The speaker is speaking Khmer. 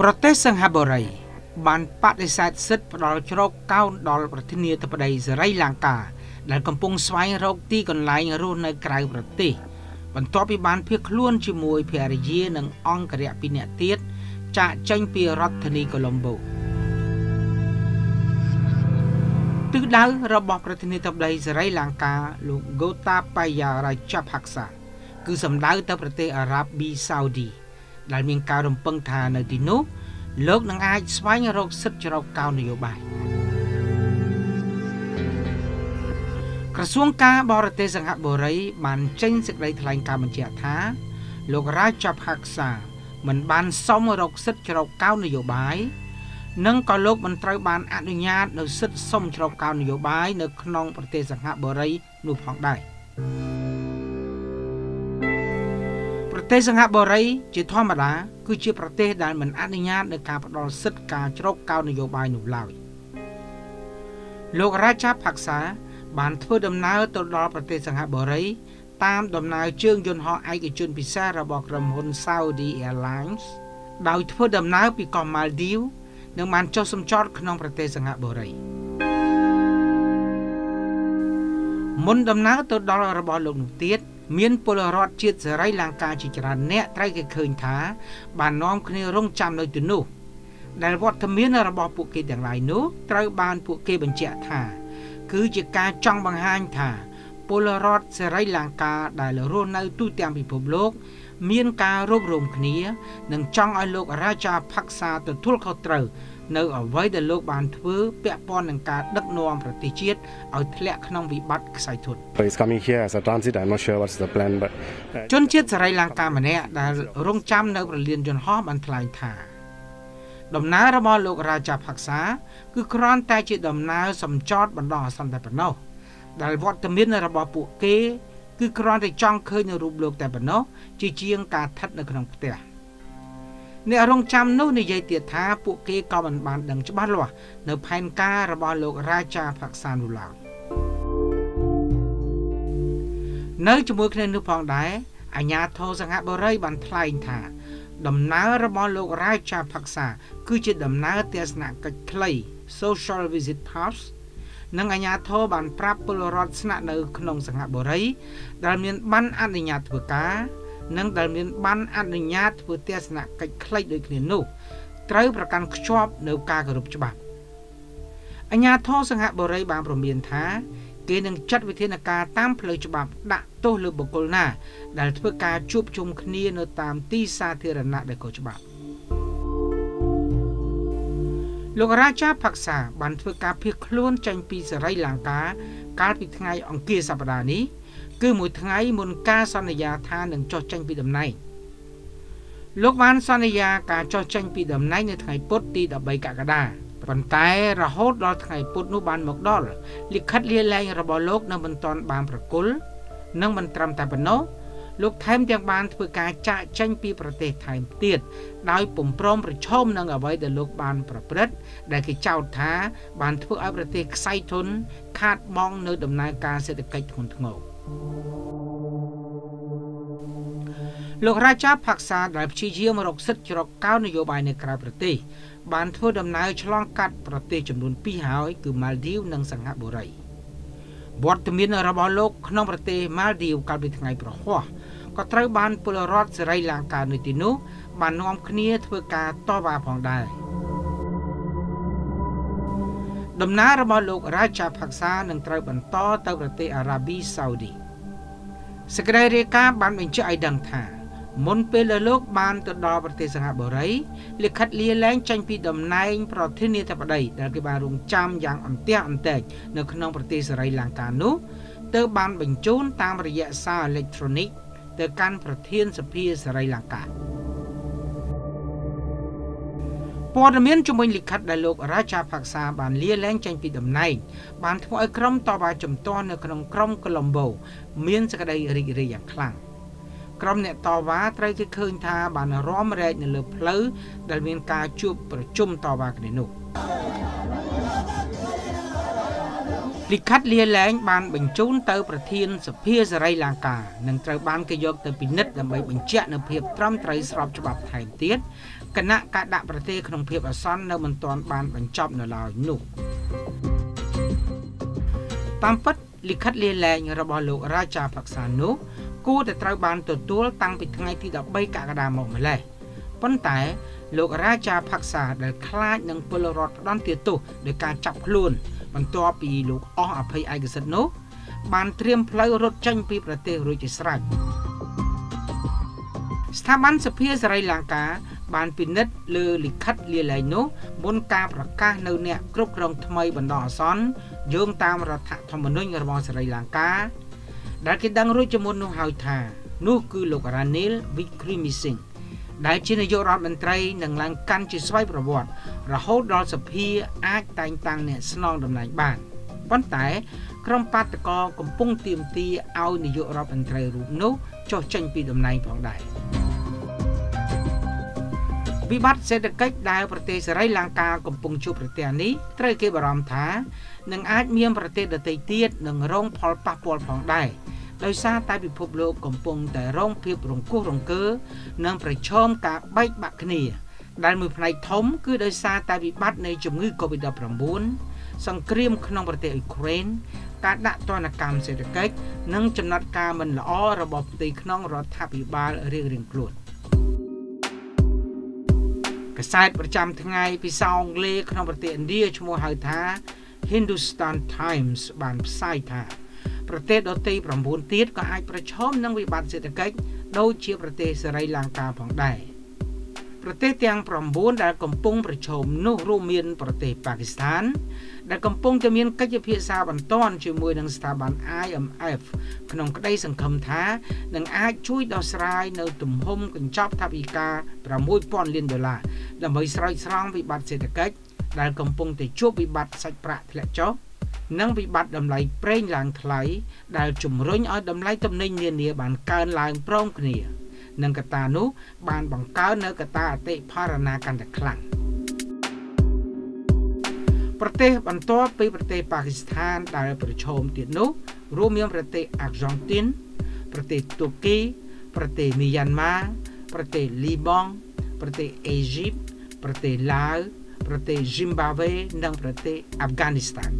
ប្រទេសសិង្ហបុរីបានបដិសេធសិទ្ធិផ្ដល់ជ្រកកោនដល់ប្រធានាធិបតីសេរីលង្កាដែលកំពុងស្វែងរកទីកន្លែងរស់នៅក្រៅប្រទេសបន្ទាប់ពីបានភៀសខ្លួនជាមួយភរិយានិងអង្គរៈពីរនាក់ទៀតចាកចេញពីរដ្ឋធានីកូឡុំបូទិសដៅរបស់ប្រធានាធិបតីសេរីលង្កាលោក Gotabaya Rajapaksa គឺសំដៅទៅប្រទេសអារ៉ាប៊ីសាអូឌី ដែលមានការរំពឹងថានៅទីនោះលោកនឹងអាចស្វែងរកសិទ្ធិជ្រកកោននយោបាយក្រសួងការបរទេសសង្ហបុរី បានចេញសេចក្តីថ្លែងការណ៍បញ្ជាក់ថាលោករាជផាក់សា មិនបានសមរកសិទ្ធិជ្រកកោននយោបាយនិងក៏លោកមិនត្រូវបានអនុញ្ញាតនៅសិទ្ធិសុំជ្រកកោននយោបាយនៅក្នុងប្រទេសសង្ហបុរីនោះផងដែរប្រ ទេសសង្ហបុរីជាធម្មតាគឺជាប្រទេសដែលមិនអនុញ្ញាតនៅការផ្ដល់សិទ្ធិការជ្រកកោននយោបាយនោះឡើយលោករាជាផាក់សា បានធ្វើដំណើរទៅដល់ប្រទេសសង្ហបុរីតាមដំណើរជើងយន្តហោះឯកជនពិសេសរបស់ក្រុមហ៊ុន Saudi Airlines ដោយធ្វើដំណើរពីកោះ Maldives និងបានចុះសម្ចតក្នុងប្រទេសសង្ហបុរីមុនដំណើរទៅដល់របស់លោកនោះទៀត មានពលរដ្ឋជាតិសេរីលង្កាជាច្រើនអ្នកត្រូវគេឃើញថា បាននាំគ្នារងចាំនៅទីនោះ ដែលវត្តមានរបស់ពួកគេទាំងឡាយនោះត្រូវបានពួកគេបញ្ជាក់ថា គឺជាការចង់បង្ហាញថា ពលរដ្ឋសេរីលង្កាដែលរស់នៅទូទាំងពិភពលោក មានការរួបរวมគ្នា និងចង់ឲ្យលោករាជាផាក់សាទទួលខុសត្រូវ នៅអ្វីដែលលោកបានធ្វើពាក់ព័ន្ធនឹងការដឹកនាំប្រទេសជាតិឲ្យធ្លាក់ក្នុងវិបត្តិខ្សែធុន He's coming here as a transit I'm not sure what's the plan but ជនជាតិសេរីលង្កាម្នាក់ដែលរងចាំនៅប្រលានយន្តហោះបានថ្លែងថាដំណើររបស់លោករាជាផាក់សា គឺគ្រាន់តែជាដំណើរសំចតបណ្ដោះអាសន្នតែប៉ុណ្ណោះដែលវត្តមានរបស់ពួកគេ គឺគ្រាន់តែចង់ឃើញនៅរូបលោកតែប៉ុណ្ណោះជាជាងការស្ថិតនៅក្នុងផ្ទះ អ្នករងចាំនោះនិយាយទៀតថាពួកគេក៏មិនបានដឹងច្បាស់លាស់នៅផែនការរបស់លោករាជាផាក់សានោះឡើយនៅជាមួយគ្នានោះផងដែរអាញាធរសង្ហបុរីបានថ្លែងថា ដំណើររបស់លោករាជាផាក់សា គឺជាដំណើរទស្សនកិច្ចខ្លី social visit pass និងអាញាធរបានប្រាប់ពលរដ្ឋស្នាក់នៅក្នុងសង្ហបុរីដែលមានបានអនុញ្ញាតធ្វើការ និងដែលមានបានអនុញ្ញាតធ្វើទស្សនកិច្ចខ្លីដូចគ្នានោះត្រូវប្រកាន់ខ្ជាប់នៅការគោរពច្បាប់អញ្ញាធរសង្ហបុរីបានព្រមានថាគេនឹងចាត់វិធានការតាមផ្លូវច្បាប់ដាក់ទោសលើបុគ្គលណា ដែលធ្វើការជួបជុំគ្នានៅតាមទីសាធារណៈដែលខុសច្បាប់លោករាជាផាក់សាបានធ្វើការភៀសខ្លួនចេញពីសេរីលង្កាកាលពីថ្ងៃអង្គារសប្តាហ៍នេះ គឺមួយថ្ងៃមុនការសន្យាថានឹងចុះចេញពីតំណែងលោកបានសន្យាការចុះចេញពីតំណែងនៅថ្ងៃពុធទី13កក្កដាប៉ុន្តែរហូតដល់ថ្ងៃពុធនោះបានមកដល់លិខិតលាលែងរបស់លោកនៅមិនទាន់បានប្រគល់និងមិនត្រឹមតែប៉ុណ្ណោះលោកថែមទាំងបានធ្វើការចាកចេញពីប្រទេសថៃទៀតដោយពុំព្រមប្រឈមនឹងអ្វីដែលលោកបានប្រព្រឹត្តដែលគេចោទថាបានធ្វើឲ្យប្រទេសខ្សែធនខាតបង់នៅដំណើរការសេដ្ឋកិច្ចធ្ងន់ធ្ងរ លោករ៉ាជាផាក់សាដែលព្យាយាមរកសិទ្ធិជ្រកកោននយោបាយនៅក្រៅប្រទេស បានធ្វើដំណើរឆ្លងកាត់ប្រទេសចំនួន2ហើយគឺម៉ាល់ឌីវនិងសិង្ហបុរីវត្តមានរបស់លោកក្នុងប្រទេសម៉ាល់ឌីវកាលពីថ្ងៃប្រហ័សក៏ត្រូវបានពលរដ្ឋសេរីលង្កានៅទីនោះបាននាំគ្នាធ្វើការតវ៉ាផងដែរដំណើររបស់លោករាជាផាក់សានឹងត្រូវបន្តទៅប្រទេសអារ៉ាប៊ីសាអូឌី សេចក្តីរាយការណ៍បានបញ្ជាក់ឲ្យដឹងថាមុនពេលដែលលោកបានទៅដល់ប្រទេសសិង្ហបុរីលិខិតលាលែងចេញពីតំណែងប្រធានាធិបតីដែលគេបានរងចាំយ៉ាងអន្ទះអន្ទែកនៅក្នុងប្រទេសសេរីលង្កានោះទៅបានបញ្ជូនតាមរយៈសារអេឡិចត្រូនិកទៅកាន់ប្រធានសភាសេរីលង្កា ព័ត៌មានជំវិញលិខិតដែលលោករាជាផាក់សាបានលាលែងចេញពីតំណែងបានធ្វើឲ្យក្រុមតបអាជំទាស់នៅក្នុងក្រុងកូឡុំបូមានសេចក្តីរីករាយយ៉ាងខ្លាំងក្រុមអ្នកតវ៉ាត្រូវគេឃើញថាបានរំរែកនៅលើផ្លូវដែលមានការជួបប្រជុំតវ៉ាគ្នានោះ លិខិតលាលែងបានបញ្ជូនទៅប្រធានសភាសេរីលង្កានិងត្រូវបានគេយកទៅពិនិត្យដើម្បីបញ្ជាក់នូវភាពត្រឹមត្រូវស្របច្បាប់ថែមទៀតគណៈការដាក់ប្រទេសក្នុងភាពអាសន្ននៅមិនទាន់បានបញ្ចប់នៅឡើយនោះតាមពិតលិខិតលាលែងរបស់លោករាជាផាក់សានោះគួរតែត្រូវបានទទួលតាំងពីថ្ងៃទី13កក្កដាមកម្លេះប៉ុន្តែលោករាជាផាក់សាដែលខ្លាចនឹងពលរដ្ឋផ្ដន់ទោសដោយការចាប់ខ្លួន បន្ទាប់ពីលោកអស់អភ័យឯកសិទ្ធិនោះបានត្រៀមផ្លូវរត់ចេញពីប្រទេសរួចជាស្រេចស្ថាប័នសភាសេរីលង្កាបានពិនិត្យលើលិខិតលាលែងនោះមុនការប្រកាសនៅអ្នកគ្រប់គ្រងថ្មីបណ្ដោះអាសន្នយោងតាមរដ្ឋធម្មនុញ្ញរបស់សេរីលង្កាដែលគេដឹងរួចជាមុននោះហើយថា នោះគឺលោក Ranil Wickremesinghe ដែលជានាយករដ្ឋមន្ត្រីនឹងឡើងកាន់ជាស្វ័យប្រវត្តិរហូតដល់សភាអាចតែងតាំងអ្នកស្នងតំណែងបានប៉ុន្តែក្រុមបាតកោកំពុងទៀមទាឲ្យនាយករដ្ឋមន្ត្រីរូបនោះចុះចេញពីតំណែងផងដែរវិបត្តិសេដ្ឋកិច្ចដែលប្រទេសសេរីលង្កាកំពុងជួបប្រទះនេះត្រូវគេបារម្ភថានឹងអាចមានប្រទេសដទៃទៀតនឹងរងផលប៉ះពាល់ផងដែរ ដោយសារតែពិភពលោកកំពុងតែរងភាពរង្គោះរង្គើនិងប្រឈមការបែកបាក់គ្នា ដែលមួយផ្នែកធំ គឺដោយសារតែវិបត្តិនៃជំងឺ Covid-19 សង្គ្រាមក្នុងប្រទេសអ៊ុយក្រែនការដាក់ទណ្ឌកម្មសេដ្ឋកិច្ចនិងចំណាត់ការមិនល្អរបស់ផ្ទៃក្នុងរដ្ឋាភិបាលរៀងៗខ្លួនកសែតប្រចាំថ្ងៃភាសាអង់គ្លេសក្នុងប្រទេសឥណ្ឌាឈ្មោះហៅថា Hindustan Times បានផ្សាយថា ប្រទេសដទៃ9ទៀតក៏អាចប្រឈមនឹងវិបត្តិសេដ្ឋកិច្ចដូចជាប្រទេសសេរីលង្កាផងដែរប្រទេសទាំង9ដែលកំពុងប្រឈមនោះរួមមានប្រទេសប៉ាគីស្ថាន ដែលកំពុងតែមានកិច្ចពិភាក្សាបន្តជាមួយនឹងស្ថាប័ន IMF ក្នុងក្តីសង្ឃឹមថានឹងអាចជួយដោះស្រាយនៅទំហំកញ្ចប់ថវិកា6000លានដុល្លារដើម្បីស្រោចស្រង់វិបត្តិសេដ្ឋកិច្ចដែលកំពុងតែជួបវិបត្តិសាច់ប្រាក់ធ្លាក់ចុះ និងវិបត្តិតម្លៃប្រេងឡើងថ្លៃដែលជំរុញឲ្យតម្លៃទំនិញនានាបានកើនឡើងព្រមគ្នានិងកត្តានោះបានបង្កើននៅកត្តាអតិផរណាកាន់តែខ្លាំងប្រទេសបន្ទាប់ពីប្រទេសប៉ាគីស្ថានដែលប្រឈមទៀតនោះរួមមានប្រទេសអាហ្សង់ទីន ប្រទេសទូគី ប្រទេសមីយ៉ាន់ម៉ាប្រទេសលីបង់ប្រទេសអេស៊ីបប្រទេសឡាវប្រទេស Zimbabwe និងប្រទេស Afghanistan